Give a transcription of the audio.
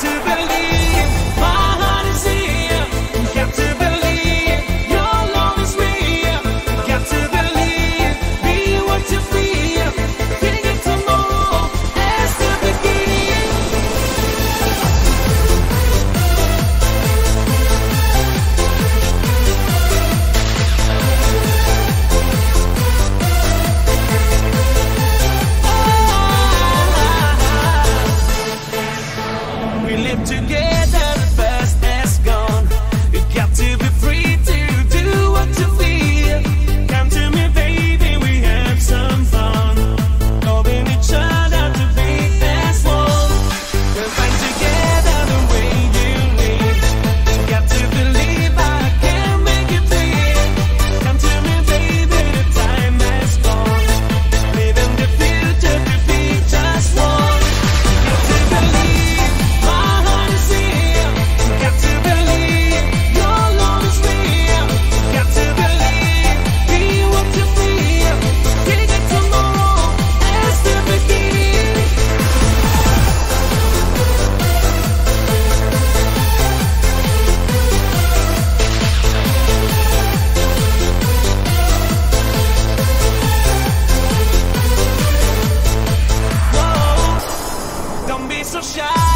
to the so shy.